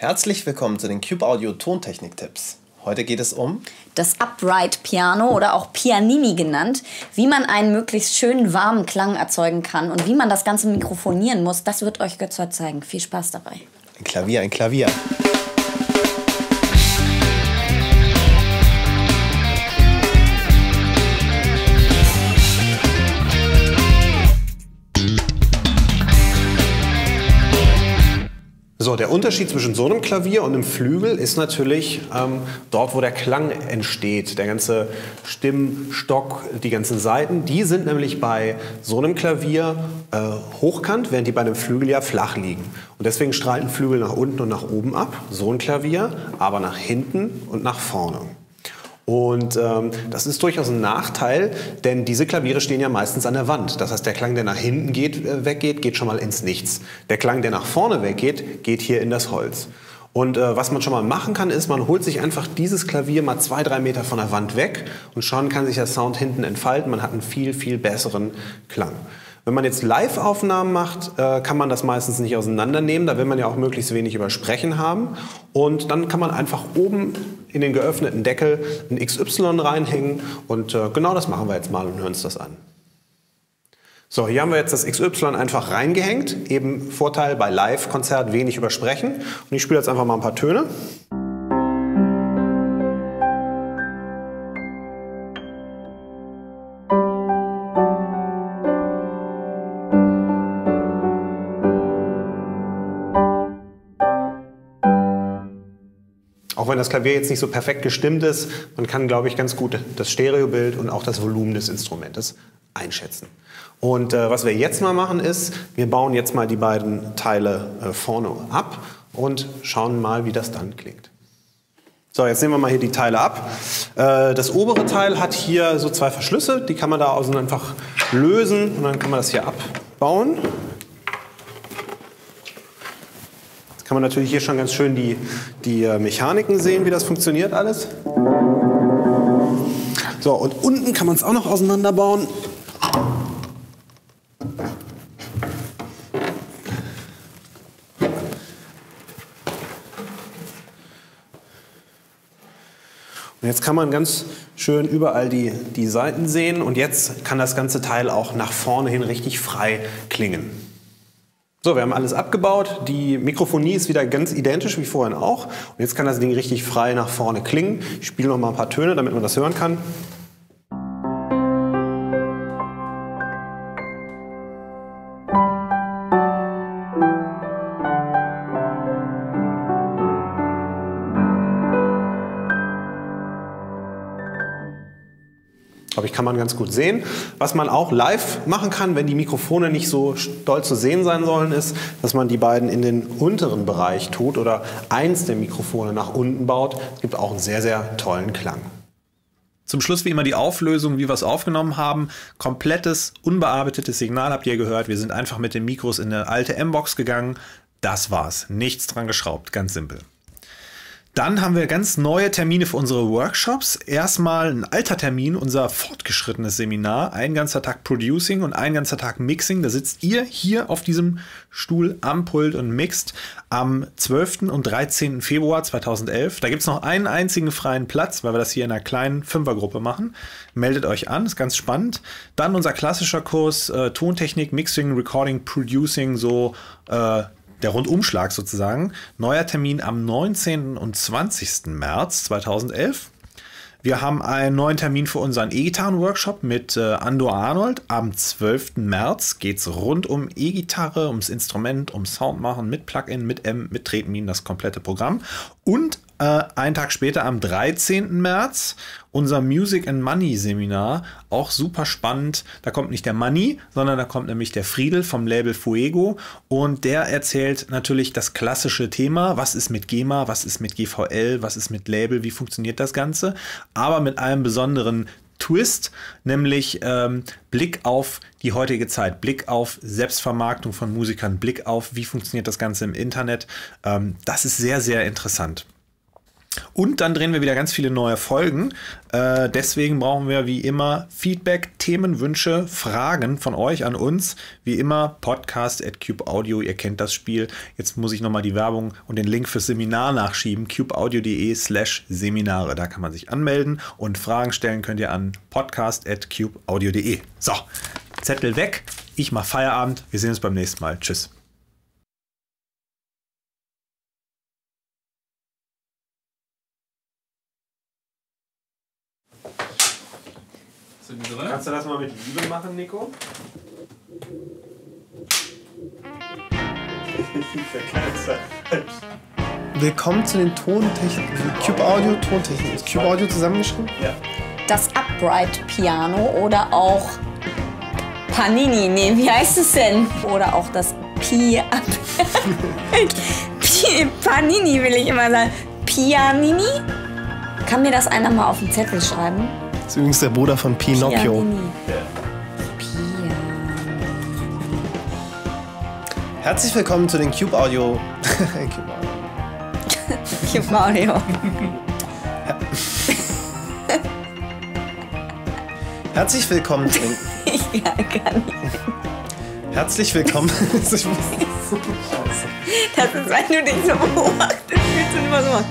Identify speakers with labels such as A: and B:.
A: Herzlich willkommen zu den Cube Audio Tontechnik-Tipps. Heute geht es um
B: das Upright Piano oder auch Pianini genannt, wie man einen möglichst schönen warmen Klang erzeugen kann und wie man das Ganze mikrofonieren muss. Das wird euch Götz heute zeigen. Viel Spaß dabei.
A: ein Klavier, ein Klavier. So, der Unterschied zwischen so einem Klavier und einem Flügel ist natürlich ähm, dort, wo der Klang entsteht. Der ganze Stimmstock, die ganzen Saiten, die sind nämlich bei so einem Klavier äh, hochkant, während die bei einem Flügel ja flach liegen. Und deswegen strahlt ein Flügel nach unten und nach oben ab, so ein Klavier, aber nach hinten und nach vorne. Und ähm, das ist durchaus ein Nachteil, denn diese Klaviere stehen ja meistens an der Wand. Das heißt, der Klang, der nach hinten geht, äh, weggeht, geht schon mal ins Nichts. Der Klang, der nach vorne weggeht, geht hier in das Holz. Und äh, was man schon mal machen kann, ist, man holt sich einfach dieses Klavier mal zwei, drei Meter von der Wand weg und schon kann sich der Sound hinten entfalten. Man hat einen viel, viel besseren Klang. Wenn man jetzt Live-Aufnahmen macht, äh, kann man das meistens nicht auseinandernehmen. Da will man ja auch möglichst wenig Übersprechen haben. Und dann kann man einfach oben in den geöffneten Deckel ein XY reinhängen. Und äh, genau das machen wir jetzt mal und hören uns das an. So, hier haben wir jetzt das XY einfach reingehängt. Eben Vorteil bei Live-Konzert wenig übersprechen. Und ich spiele jetzt einfach mal ein paar Töne. Auch wenn das Klavier jetzt nicht so perfekt gestimmt ist, man kann, glaube ich, ganz gut das Stereobild und auch das Volumen des Instrumentes einschätzen. Und äh, was wir jetzt mal machen ist, wir bauen jetzt mal die beiden Teile äh, vorne ab und schauen mal, wie das dann klingt. So, jetzt nehmen wir mal hier die Teile ab. Äh, das obere Teil hat hier so zwei Verschlüsse, die kann man da außen einfach lösen und dann kann man das hier abbauen. Kann man natürlich hier schon ganz schön die, die äh, Mechaniken sehen, wie das funktioniert alles. So, und unten kann man es auch noch auseinanderbauen. Und jetzt kann man ganz schön überall die, die Seiten sehen und jetzt kann das ganze Teil auch nach vorne hin richtig frei klingen. So, wir haben alles abgebaut. Die Mikrofonie ist wieder ganz identisch wie vorhin auch. Und jetzt kann das Ding richtig frei nach vorne klingen. Ich spiele noch mal ein paar Töne, damit man das hören kann. Kann man ganz gut sehen. Was man auch live machen kann, wenn die Mikrofone nicht so doll zu sehen sein sollen, ist, dass man die beiden in den unteren Bereich tut oder eins der Mikrofone nach unten baut. Es gibt auch einen sehr, sehr tollen Klang.
C: Zum Schluss wie immer die Auflösung, wie wir es aufgenommen haben. Komplettes, unbearbeitetes Signal habt ihr gehört. Wir sind einfach mit den Mikros in eine alte M-Box gegangen. Das war's. Nichts dran geschraubt. Ganz simpel. Dann haben wir ganz neue Termine für unsere Workshops. Erstmal ein alter Termin, unser fortgeschrittenes Seminar. Ein ganzer Tag Producing und ein ganzer Tag Mixing. Da sitzt ihr hier auf diesem Stuhl am Pult und mixt am 12. und 13. Februar 2011. Da gibt es noch einen einzigen freien Platz, weil wir das hier in einer kleinen Fünfergruppe machen. Meldet euch an, ist ganz spannend. Dann unser klassischer Kurs äh, Tontechnik, Mixing, Recording, Producing, so äh, der Rundumschlag sozusagen. Neuer Termin am 19. und 20. März 2011. Wir haben einen neuen Termin für unseren E-Gitarren-Workshop mit äh, Andor Arnold. Am 12. März geht es rund um E-Gitarre, ums Instrument, um Sound machen, mit Plugin, mit M, mit Tretmin, das komplette Programm. Und äh, einen Tag später, am 13. März, unser Music and Money Seminar. Auch super spannend. Da kommt nicht der Money, sondern da kommt nämlich der Friedel vom Label Fuego. Und der erzählt natürlich das klassische Thema. Was ist mit GEMA? Was ist mit GVL? Was ist mit Label? Wie funktioniert das Ganze? Aber mit einem besonderen Twist, nämlich ähm, Blick auf die heutige Zeit, Blick auf Selbstvermarktung von Musikern, Blick auf, wie funktioniert das Ganze im Internet. Ähm, das ist sehr, sehr interessant.
A: Und dann drehen wir wieder ganz viele neue Folgen. Äh, deswegen brauchen wir wie immer Feedback, Themen, Wünsche, Fragen von euch an uns. Wie immer podcast at Cube Audio. Ihr kennt das Spiel. Jetzt muss ich nochmal die Werbung und den Link fürs Seminar nachschieben. cubeaudio.de slash Seminare. Da kann man sich anmelden und Fragen stellen könnt ihr an podcast at cubeaudio.de. So, Zettel weg. Ich mach Feierabend. Wir sehen uns beim nächsten Mal. Tschüss.
D: Kannst du das mal mit Liebe machen, Nico?
E: Willkommen zu den Tontechniken. Cube Audio Tontechniken. Ist Cube Audio zusammengeschrieben?
D: Ja.
B: Das Upright Piano oder auch Panini. Nee, wie heißt es denn? Oder auch das. Pi Panini will ich immer sagen. Pianini? Kann mir das einer mal auf den Zettel schreiben?
E: Das ist übrigens der Bruder von Pinocchio.
B: Pianini.
E: Herzlich willkommen zu den Cube Audio. Cube Audio.
B: Cube Audio.
E: Herzlich willkommen zu den.
B: Ich kann nicht.
E: Herzlich willkommen.
B: Das ist, wenn du dich so beobachtest, fühlst du immer so.